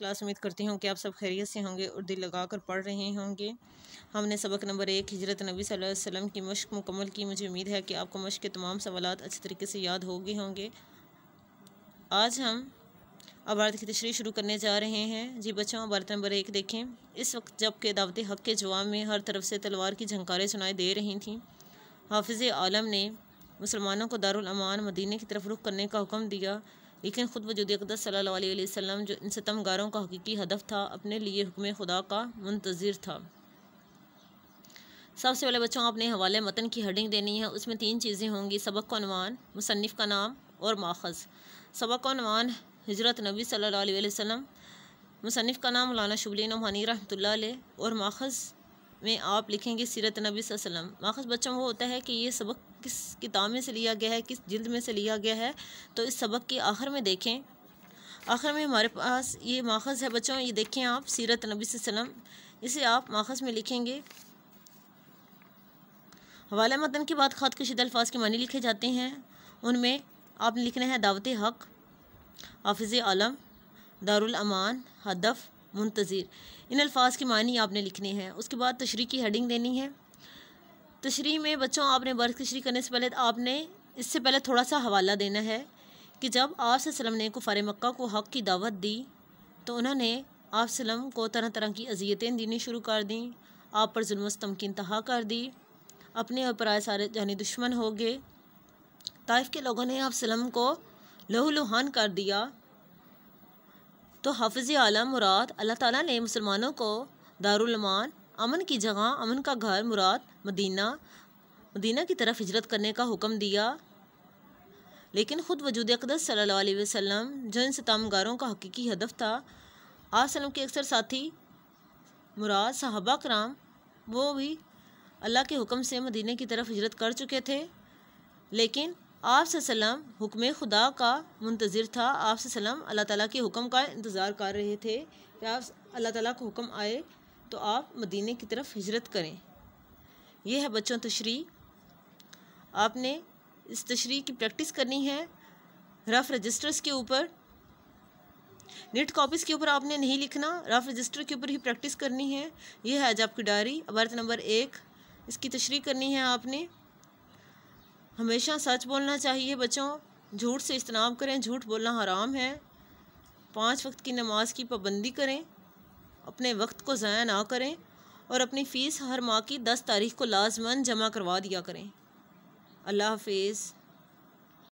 Class उम्मीद करती हूँ कि आप सब खैरियत से होंगे और दिल लगा कर पढ़ रहे होंगे। हमने सबक नंबर एक, हिजरत नबी सल्लल्लाहु अलैहि वसल्लम की मश्क मुकम्मल की। मुझे उम्मीद है कि आपको मश्क के तमाम सवाल अच्छे तरीके से याद हो गए होंगे। आज हम अबारत की तशरी शुरू करने जा रहे हैं। जी बच्चों अबारत नंबर एक देखें। इस वक्त जबकि दावत हक़ के जवाब में हर तरफ़ से तलवार की झंकारें सुनाई दे रही थीं, हाफिज़ आलम ने मुसलमानों को दारुल अमान मदीने की तरफ़ रुख करने का हुक्म दिया। लेकिन ख़ुद वजूद अकदस अलैहि जो इन सितमगारों का हकीकी हदफ था, अपने लिए हुक्म खुदा का मुंतज़र था। सबसे पहले बच्चों अपने हवाले मतन की हेडिंग देनी है। उसमें तीन चीज़ें होंगी, सबक का मुसनफ़ का नाम और माखज़। सबक का हज़रत नबी अलैहि वसल्लम मुसनफ़ का नाम मौलाना शुबली नमानी रहमतुल्लाह और माखज़ में आप लिखेंगे सीरत नबी वसल्लम। माखज़ बच्चों, वो होता है कि ये सबक किस किताब में से लिया गया है, किस जिल्द में से लिया गया है? तो इस सबक के आखिर में देखें। आखिर में हमारे पास ये माखज़ है बच्चों, ये देखें आप सीरत नबी वसल्लम। इसे आप माखज़ में लिखेंगे। हवाला मतन के बाद ख़त कशीद अल्फाज के मानी लिखे जाते हैं। उनमें आपने लिखना है दावत हक़, हाफिज़ आलम, दारुल अमान, हदफ मुंतज़र। इन अल्फाज के मानी आपने लिखने हैं। उसके बाद तशरी की हेडिंग देनी है। तशरी में बच्चों, आपने बर्थ तशरी करने से पहले आपने इससे पहले थोड़ा सा हवाला देना है कि जब आप सलम ने कुफार मक्का को हक़ की दावत दी तो उन्होंने आप को तरह तरह की अजियतें देनी शुरू कर दी। आप पर जुल्मस्तम की इंतहा कर दी। अपने और पराए सारे जानी दुश्मन हो गए। ताइफ के लोगों ने आप सलम को लहू लुहान कर दिया। तो हाफिज़ आलम मुराद, अल्लाह ताला ने मुसलमानों को दारुलमान अमन की जगह, अमन का घर, मुराद, मदीना मदीना की तरफ़ हिजरत करने का हुक्म दिया। लेकिन ख़ुद वजूद अकदस अलैहि वसल्लम, जो इन सतामगारों का हकीकी हदफ था आसलम के अक्सर साथी, मुराद, साहबा कराम, वो भी अल्लाह के हुक्म से मदीने की तरफ़ हिजरत कर चुके थे। लेकिन आप हुक्म खुदा का मुंतज़र था। आप सल्लम अल्लाह ताला के हुक्म का इंतज़ार कर रहे थे। कि आप अल्लाह ताला का हुक्म आए तो आप मदीने की तरफ़ हिजरत करें। यह है बच्चों तशरी आपने इस तशरी की प्रैक्टिस करनी है। रफ़ रजिस्टर्स के ऊपर, नेट कॉपीज़ के ऊपर आपने नहीं लिखना। रफ़ रजिस्टर के ऊपर ही प्रैक्टिस करनी है। यह है आज आपकी डायरी। अबारत नंबर एक। इसकी तशरी करनी है आपने। हमेशा सच बोलना चाहिए बच्चों। झूठ से इज्तनाब करें, झूठ बोलना हराम है। पाँच वक्त की नमाज़ की पाबंदी करें, अपने वक्त को ज़ाया ना करें और अपनी फ़ीस हर माह की दस तारीख को लाजमन जमा करवा दिया करें। अल्लाह हाफिज़।